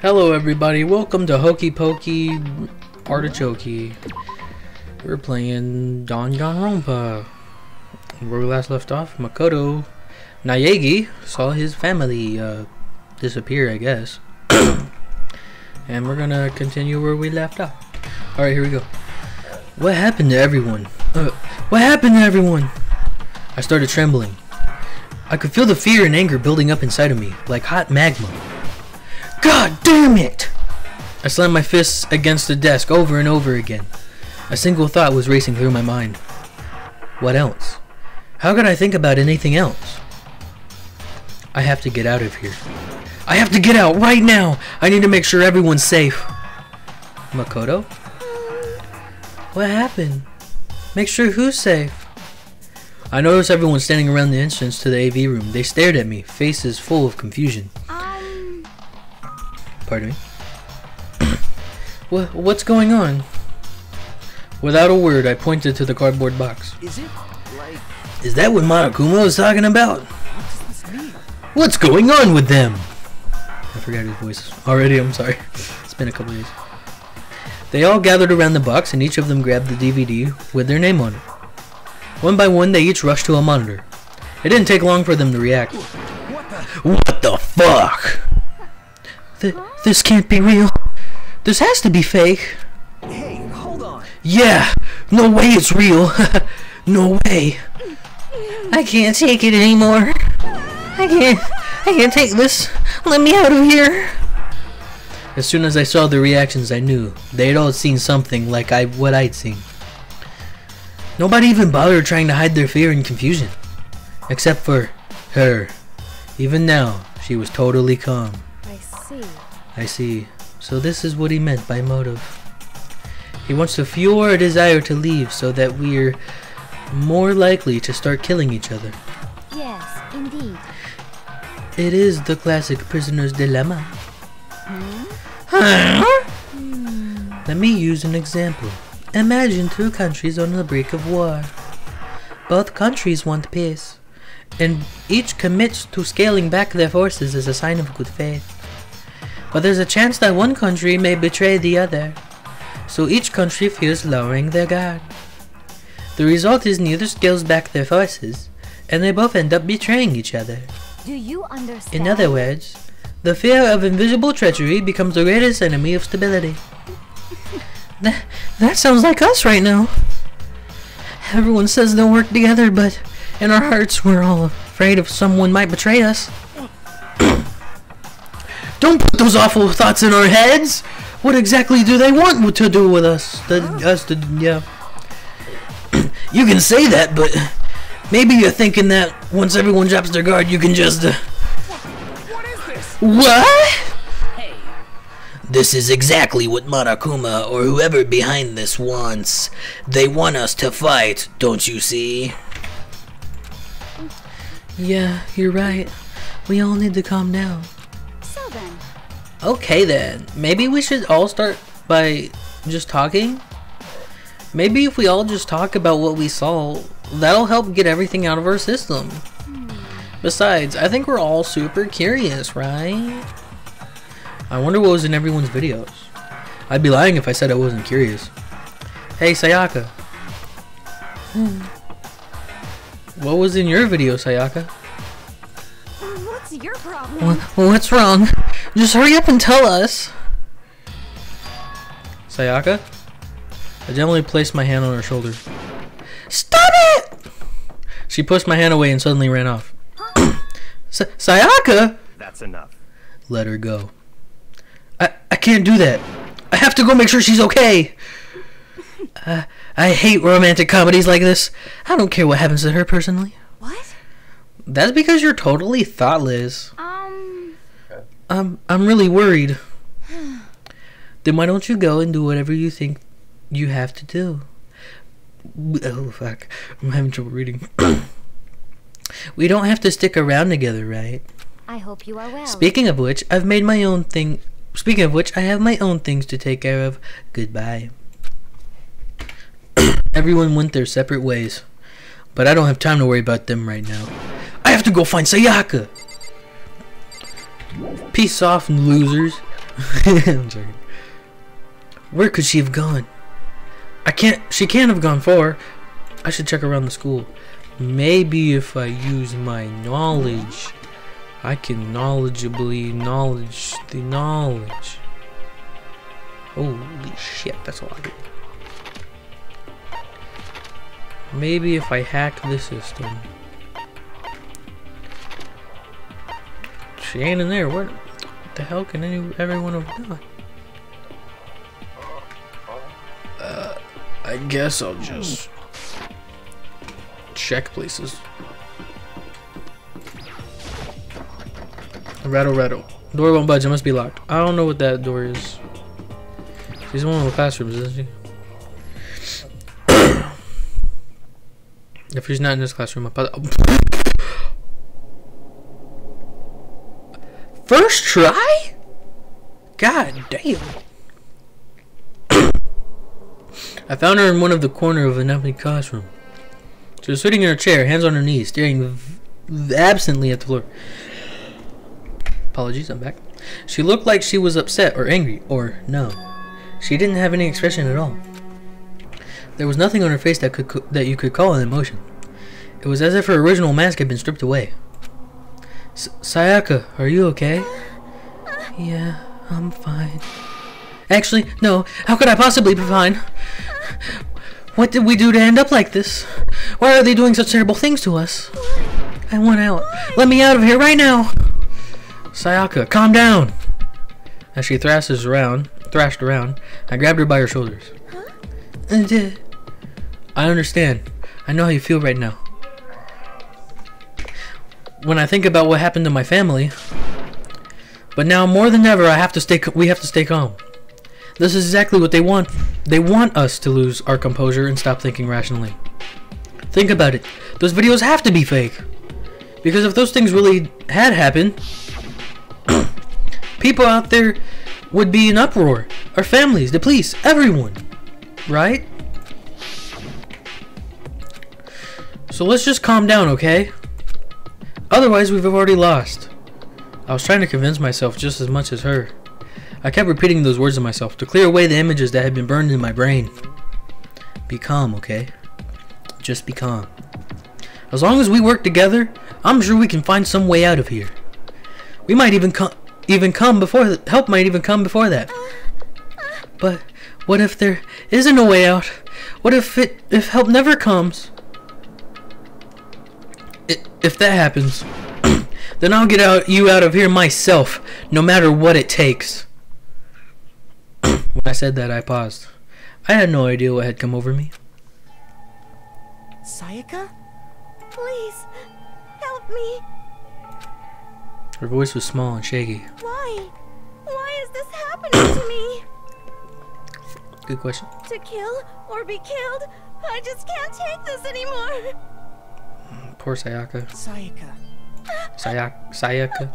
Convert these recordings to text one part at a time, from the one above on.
Hello everybody, welcome to Hokey Pokey Artichoke. We're playing Don Danganronpa. Where we last left off, Makoto Naegi saw his family uh, disappear, I guess. and we're gonna continue where we left off. Alright, here we go. What happened to everyone? Uh, what happened to everyone? I started trembling. I could feel the fear and anger building up inside of me, like hot magma. God damn it! I slammed my fists against the desk over and over again. A single thought was racing through my mind. What else? How could I think about anything else? I have to get out of here. I have to get out right now! I need to make sure everyone's safe. Makoto? What happened? Make sure who's safe? I noticed everyone standing around the entrance to the AV room. They stared at me, faces full of confusion. Pardon me. what, what's going on? Without a word, I pointed to the cardboard box. Is it like Is that what Monokuma was talking about? what this mean? What's going on with them? I forgot his voice already. I'm sorry. It's been a couple days. They all gathered around the box, and each of them grabbed the DVD with their name on it. One by one, they each rushed to a monitor. It didn't take long for them to react. What the What the fuck? Th- this can't be real. This has to be fake. Hey, hold on. Yeah, no way it's real. no way. I can't take it anymore. I can't. I can't take this. Let me out of here. As soon as I saw the reactions, I knew they'd all seen something like I what I'd seen. Nobody even bothered trying to hide their fear and confusion, except for her. Even now, she was totally calm. I see. So this is what he meant by motive. He wants to fuel our desire to leave so that we're more likely to start killing each other. Yes, indeed. It is the classic prisoner's dilemma. Hmm. Let me use an example. Imagine two countries on the brink of war. Both countries want peace, and each commits to scaling back their forces as a sign of good faith. But there's a chance that one country may betray the other, so each country fears lowering their guard. The result is neither scales back their forces, and they both end up betraying each other. Do you understand? In other words, the fear of invisible treachery becomes the greatest enemy of stability. That, that sounds like us right now. Everyone says they'll work together, but in our hearts we're all afraid of someone might betray us. Don't put those awful thoughts in our heads! What exactly do they want to do with us? The, us to, yeah. you can say that, but maybe you're thinking that once everyone drops their guard, you can just. Uh, What is this? what? Hey, This is exactly what Monokuma or whoever behind this wants. They want us to fight, don't you see? Yeah, you're right. We all need to calm down. Okay then, maybe we should all start by just talking? Maybe if we all just talk about what we saw, that'll help get everything out of our system. Hmm. Besides, I think we're all super curious, right? I wonder what was in everyone's videos. I'd be lying if I said I wasn't curious. Hey, Sayaka. Hmm. What was in your video, Sayaka? what's your problem? Wha- What's wrong? Just hurry up and tell us. Sayaka? I gently placed my hand on her shoulder. Stop it! She pushed my hand away and suddenly ran off. Sayaka? that's enough. Let her go. I, I can't do that. I have to go make sure she's okay. Uh, I hate romantic comedies like this. I don't care what happens to her personally. What? That's because you're totally thoughtless. Um, I'm I'm really worried. then why don't you go and do whatever you think you have to do? Oh fuck, I'm having trouble reading. we don't have to stick around together, right? I hope you are well. Speaking of which, I've made my own thing. Speaking of which, I have my own things to take care of. Goodbye. Everyone went their separate ways, but I don't have time to worry about them right now. I have to go find Sayaka. Peace off, losers. I'm joking. Where could she have gone? I can't. She can't have gone far. I should check around the school. Maybe if I use my knowledge, I can knowledgeably knowledge the knowledge. Holy shit, that's a lot. Maybe if I hack the system. She ain't in there. What the hell can any everyone have done? Uh, I guess I'll just check places. Rattle, rattle. Door won't budge. It must be locked. I don't know what that door is. She's in one of the classrooms, isn't she? if she's not in this classroom, I'll First try? God damn. I found her in one of the corner of an empty classroom. She was sitting in her chair, hands on her knees, staring absently at the floor. Apologies, I'm back. She looked like she was upset or angry, or no. She didn't have any expression at all. There was nothing on her face that could that you could call an emotion. It was as if her original mask had been stripped away. S- Sayaka, are you okay? Yeah, I'm fine. Actually, no. How could I possibly be fine? What did we do to end up like this? Why are they doing such terrible things to us? I want out. Let me out of here right now. Sayaka, calm down. As she thrashes around, thrashed around, I grabbed her by her shoulders. Uh, I understand. I know how you feel right now. When I think about what happened to my family, but now more than ever, I have to stay. We have to stay calm. This is exactly what they want. They want us to lose our composure and stop thinking rationally. Think about it. Those videos have to be fake. Because if those things really had happened, people out there would be in uproar. Our families, the police, everyone. Right? So let's just calm down, okay? Otherwise, we've already lost. I was trying to convince myself just as much as her. I kept repeating those words to myself to clear away the images that had been burned in my brain. Be calm, okay? Just be calm. As long as we work together, I'm sure we can find some way out of here. We might even come, even come before help might even come before that. But what if there isn't a way out? What if it if help never comes? If that happens, then I'll get out you out of here myself, no matter what it takes. when I said that, I paused. I had no idea what had come over me. Sayaka? Please, help me. Her voice was small and shaky. Why? Why is this happening to me? Good question. To kill or be killed? I just can't take this anymore. Poor Sayaka. Sayaka. Sayak Sayaka.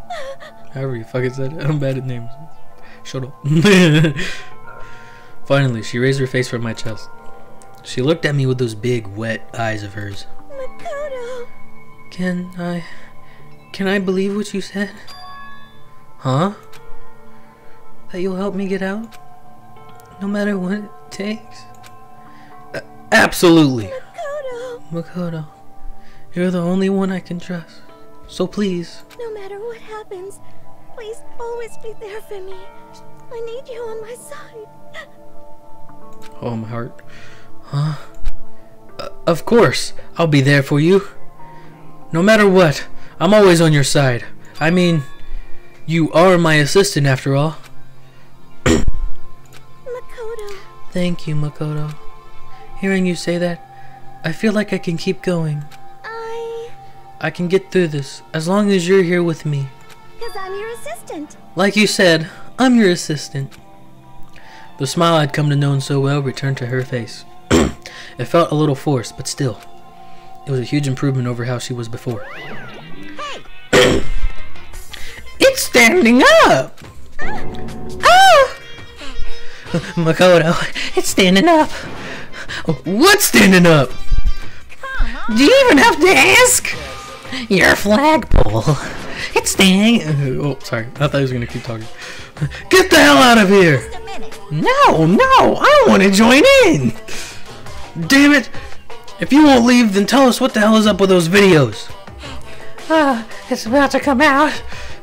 However you fucking said it. I'm bad at names. Shut up. Finally, she raised her face from my chest. She looked at me with those big, wet eyes of hers. Makoto. Can I. Can I believe what you said? Huh? That you'll help me get out? No matter what it takes? A- absolutely! Makoto. Makoto, you're the only one I can trust. So please, No matter what happens, please always be there for me. I need you on my side. Oh, my heart. Huh? Uh, of course, I'll be there for you. No matter what, I'm always on your side. I mean, you are my assistant after all. Makoto. Thank you, Makoto. Hearing you say that, I feel like I can keep going. I. Can get through this as long as you're here with me. Because I'm your assistant. Like you said, I'm your assistant. The smile I'd come to know so well returned to her face. it felt a little forced, but still, it was a huge improvement over how she was before. it's standing up! Ah! Makoto, it's standing up. What's standing up? Do you even have to ask? Your flagpole. It's Next thing. Oh, sorry. I thought he was gonna keep talking. Get the hell out of here! Just a minute. No, no, I want to join in. Damn it! If you won't leave, then tell us what the hell is up with those videos. Uh, it's about to come out.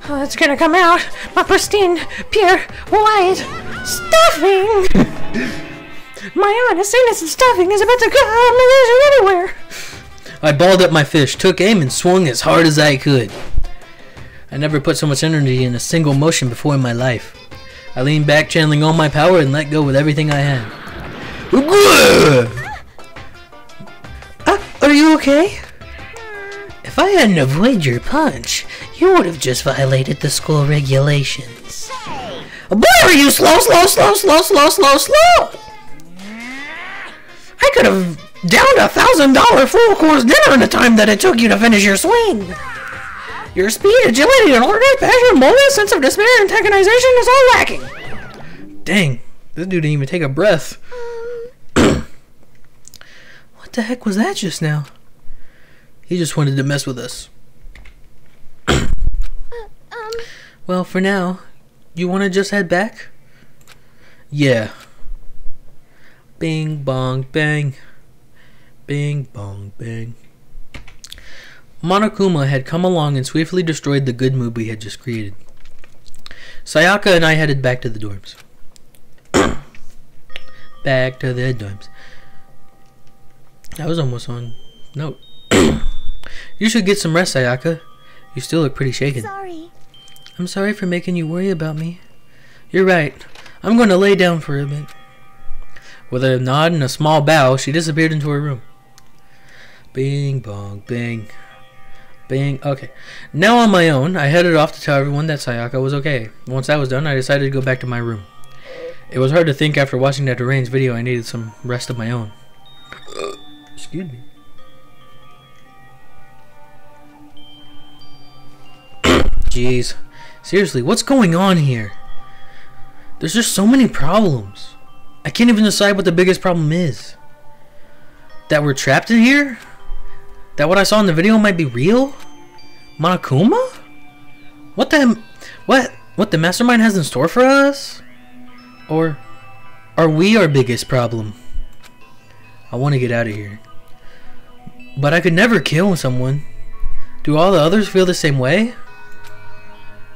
Uh, it's gonna come out. My pristine, pure, white stuffing. My honest, innocent stuffing is about to come everywhere. I balled up my fish, took aim, and swung as hard as I could. I never put so much energy in a single motion before in my life. I leaned back, channeling all my power, and let go with everything I had. Ah, are you okay? If I hadn't avoided your punch, you would have just violated the school regulations. Boy, are you slow, slow, slow, slow, slow, slow, slow! I could have downed a thousand dollar full course dinner in the time that it took you to finish your swing. Your speed, agility, and order, passion, boldness, sense of despair, and antagonization is all lacking. Dang, this dude didn't even take a breath. what the heck was that just now? He just wanted to mess with us. Um, Well, for now, you want to just head back? Yeah. Bing bong bang. Bing bong bang. Monokuma had come along and swiftly destroyed the good mood we had just created. Sayaka and I headed back to the dorms. back to the dorms. I was almost on note. you should get some rest, Sayaka. You still look pretty shaken. sorry. I'm sorry for making you worry about me. You're right. I'm going to lay down for a bit. With a nod and a small bow, she disappeared into her room. Bing, bong, bing. Bing. Okay. Now on my own, I headed off to tell everyone that Sayaka was okay. Once that was done, I decided to go back to my room. It was hard to think after watching that deranged video I needed some rest of my own. Excuse me. Jeez. Seriously, what's going on here? There's just so many problems. I can't even decide what the biggest problem is. That we're trapped in here? That what I saw in the video might be real? Monokuma? What the what what the mastermind has in store for us? Or are we our biggest problem? I want to get out of here. But I could never kill someone. Do all the others feel the same way?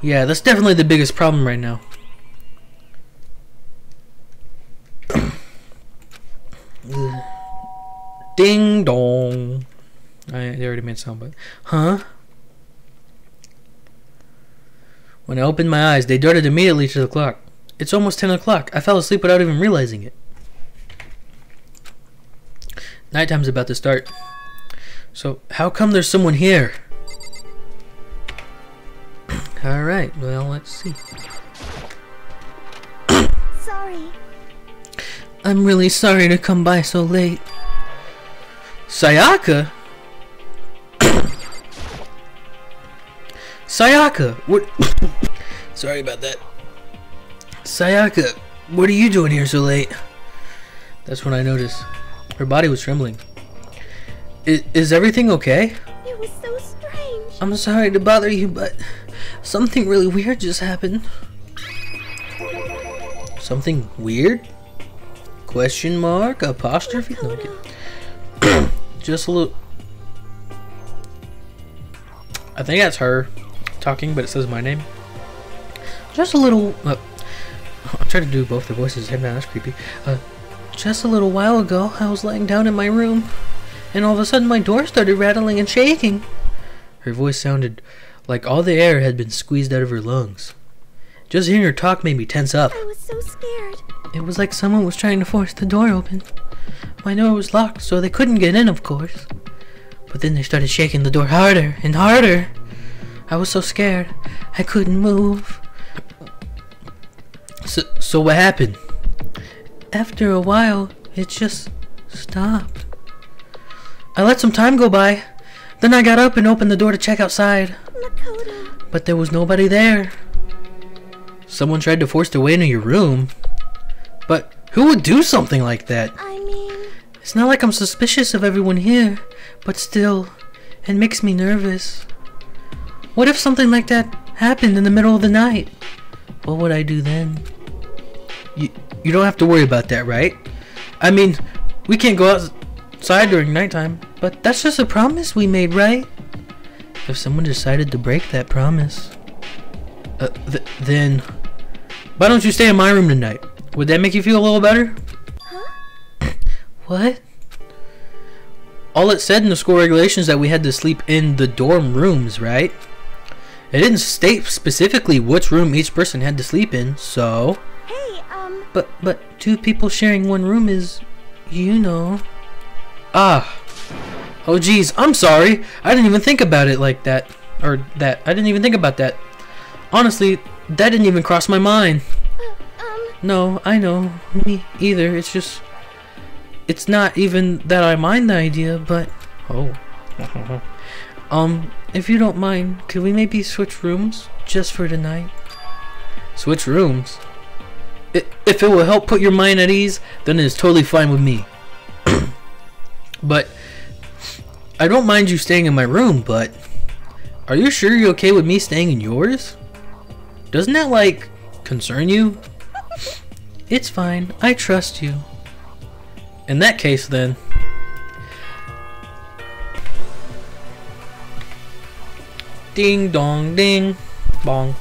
Yeah, that's definitely the biggest problem right now. Ding dong. I they already made sound, but huh? When I opened my eyes, they darted immediately to the clock. It's almost ten o'clock. I fell asleep without even realizing it. Nighttime's about to start. So how come there's someone here? Alright, well let's see. Sorry. I'm really sorry to come by so late. Sayaka? Sayaka, what? sorry about that. Sayaka, what are you doing here so late? That's when I noticed. Her body was trembling. Is, is everything okay? It was so strange. I'm sorry to bother you, but something really weird just happened. Something weird? Question mark? Apostrophe? No, I'm just a little. I think that's her talking, but it says my name. Just a little. Uh, I'm trying to do both the voices. Hey man, that's creepy. Uh, just a little while ago, I was laying down in my room, and all of a sudden my door started rattling and shaking. Her voice sounded like all the air had been squeezed out of her lungs. Just hearing her talk made me tense up. I was so scared. It was like someone was trying to force the door open. My door was locked, so they couldn't get in, of course. But then they started shaking the door harder and harder. I was so scared, I couldn't move. So, so what happened? After a while, it just stopped. I let some time go by. Then I got up and opened the door to check outside, Makoto. but there was nobody there. Someone tried to force their way into your room. But who would do something like that? I mean, It's not like I'm suspicious of everyone here, but still, it makes me nervous. What if something like that happened in the middle of the night? What would I do then? You, you don't have to worry about that, right? I mean, we can't go outside during nighttime, but that's just a promise we made, right? If someone decided to break that promise, uh, th then why don't you stay in my room tonight? Would that make you feel a little better? Huh? what? All it said in the school regulations that we had to sleep in the dorm rooms, right? It didn't state specifically which room each person had to sleep in, so. Hey, um, But but two people sharing one room is, you know. Ah. Oh geez, I'm sorry. I didn't even think about it like that, or that. I didn't even think about that. Honestly, that didn't even cross my mind. um, No, I know. Me either. It's just. It's not even that I mind the idea, but. Oh. um, if you don't mind, could we maybe switch rooms just for tonight? Switch rooms? I- If it will help put your mind at ease, then it is totally fine with me. but. I don't mind you staying in my room, but. Are you sure you're okay with me staying in yours? Doesn't that, like, concern you? It's fine. I trust you. In that case, then. Ding dong ding. Bong.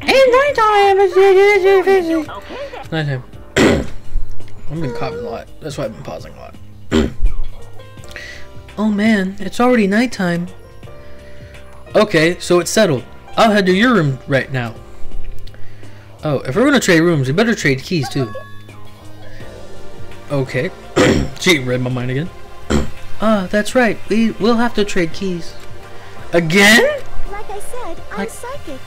It's nighttime. Nighttime. I've been coughing a lot. That's why I've been pausing a lot. oh man, it's already nighttime. Okay, so it's settled. I'll head to your room right now. Oh, if we're gonna trade rooms, we better trade keys too. Okay. Gee, read my mind again. Ah, that's right. We will have to trade keys. Again? like I said, I'm Like- psychic.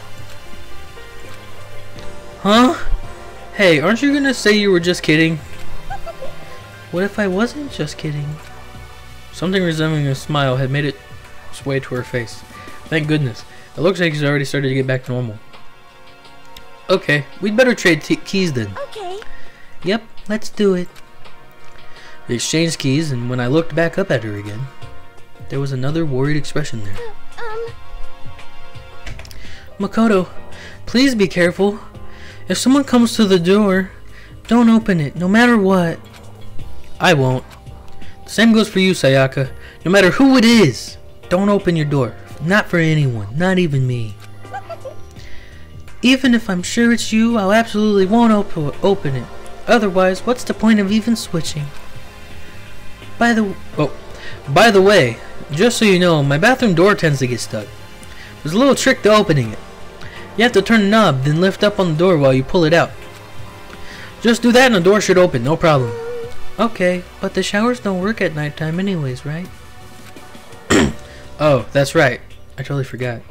Huh? Hey, aren't you gonna say you were just kidding? What if I wasn't just kidding? Something resembling a smile had made its way to her face. Thank goodness. It looks like she's already started to get back to normal. Okay, we'd better trade t- keys then. Okay. Yep, let's do it. We exchanged keys, and when I looked back up at her again, there was another worried expression there. Um, Makoto, please be careful. If someone comes to the door, don't open it, no matter what. I won't. The same goes for you, Sayaka. No matter who it is, don't open your door. Not for anyone, not even me. Even if I'm sure it's you, I'll absolutely won't op- open it. Otherwise, what's the point of even switching? By the oh, by the way, just so you know, my bathroom door tends to get stuck. There's a little trick to opening it. You have to turn the knob, then lift up on the door while you pull it out. Just do that and the door should open, no problem. Okay, but the showers don't work at nighttime anyways, right? oh, that's right. I totally forgot.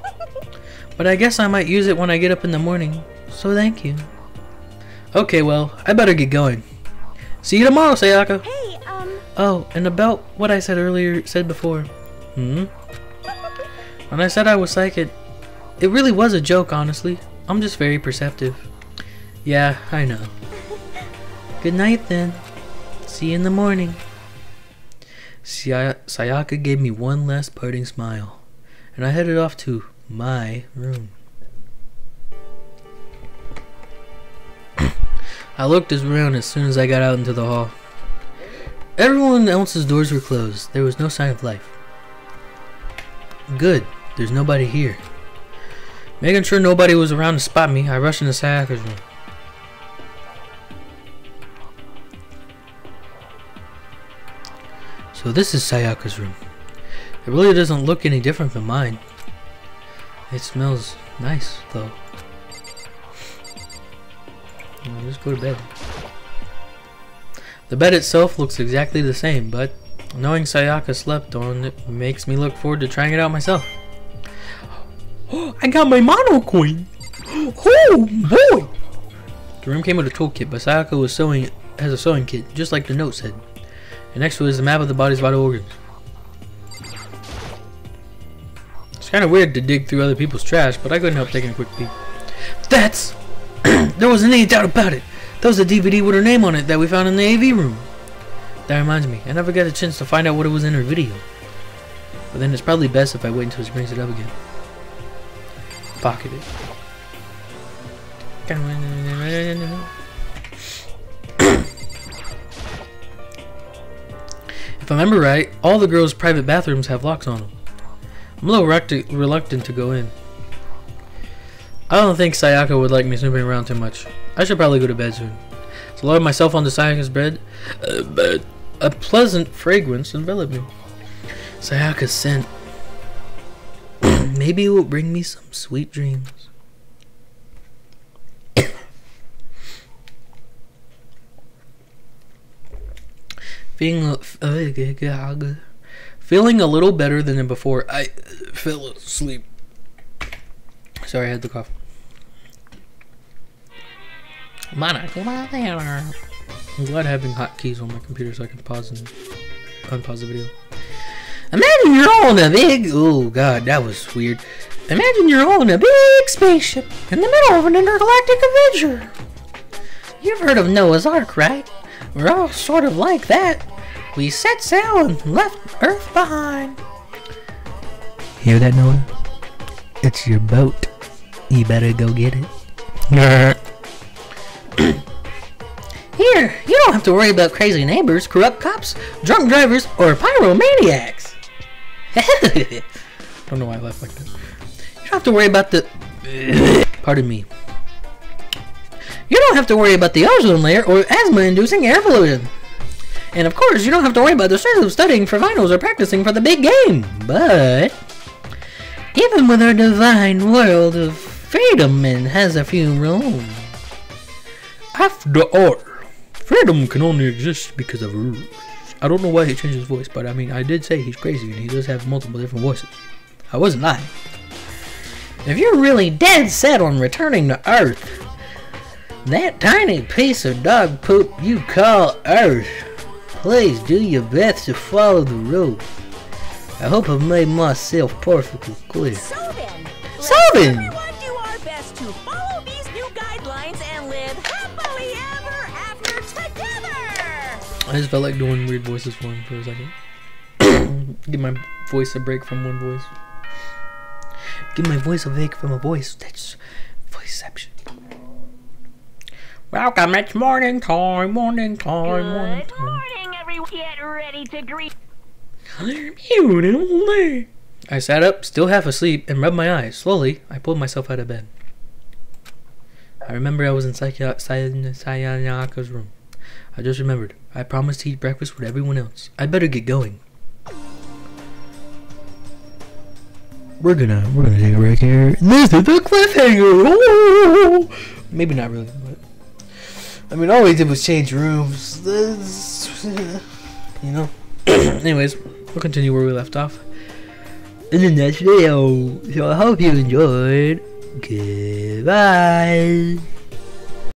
But I guess I might use it when I get up in the morning, so thank you. Okay, well, I better get going. See you tomorrow, Sayaka. hey, Oh, and about what I said earlier, said before. Hmm? When I said I was psychic, it really was a joke, honestly. I'm just very perceptive. Yeah, I know. Good night, then. See you in the morning. Saya- Sayaka gave me one last parting smile, and I headed off to my room. I looked around as soon as I got out into the hall. Everyone else's doors were closed. There was no sign of life. Good. There's nobody here. Making sure nobody was around to spot me, I rushed into Sayaka's room. So this is Sayaka's room. It really doesn't look any different from mine. It smells nice, though. Well, just go to bed. The bed itself looks exactly the same, but knowing Sayaka slept on it makes me look forward to trying it out myself. I got my mono coin! Oh boy! The room came with a toolkit, but Sayaka was sewing has a sewing kit, just like the note said. And next to it is a map of the body's vital organs. It's kind of weird to dig through other people's trash, but I couldn't help taking a quick peek. That's there wasn't any doubt about it. That was a DVD with her name on it that we found in the AV room. That reminds me, I never got a chance to find out what it was in her video. But then it's probably best if I wait until he brings it up again. Pocket it. If I remember right, all the girls' private bathrooms have locks on them. I'm a little reluctant to go in. I don't think Sayaka would like me snooping around too much. I should probably go to bed soon. So I lowered myself onto Sayaka's bed, uh, but a pleasant fragrance enveloped me. Sayaka's scent. Maybe it will bring me some sweet dreams. Feeling, feeling a little better than before, I fell asleep. Sorry, I had the cough. I'm glad having hotkeys on my computer so I can pause and unpause the video. Imagine you're on a big. Oh god, that was weird. Imagine you're on a big spaceship in the middle of an intergalactic adventure. You've heard of Noah's Ark, right? We're all sort of like that. We set sail and left Earth behind. Hear that, Noah? It's your boat. You better go get it. have to worry about crazy neighbors, corrupt cops, drunk drivers, or pyromaniacs. don't know why I laugh like that. You don't have to worry about the. Pardon me. You don't have to worry about the ozone layer or asthma-inducing air pollution. And of course, you don't have to worry about the stress of studying for finals or practicing for the big game. But even with our divine world of freedom, it has a few rules. After all, freedom can only exist because of rules. I don't know why he changed his voice, but I mean, I did say he's crazy and he does have multiple different voices. I wasn't lying. If you're really dead set on returning to Earth, that tiny piece of dog poop you call Earth, please do your best to follow the rules. I hope I've made myself perfectly clear. So then, So then. I just felt like doing weird voices for him for a second. Give my voice a break from one voice. Give my voice a break from a voice. That's voiceception. Welcome, it's morning time, morning time, morning Good time. morning, everyone. Get ready to greet. I sat up, still half asleep, and rubbed my eyes. Slowly, I pulled myself out of bed. I remember I was in Sayaka- Sayaka's room. I just remembered. I promised to eat breakfast with everyone else. I better get going. We're gonna we're gonna take a break here. This is the cliffhanger. Ooh! Maybe not really, but I mean, all we did was change rooms. This, you know. Anyways, we'll continue where we left off in the next video. So I hope you enjoyed. Goodbye.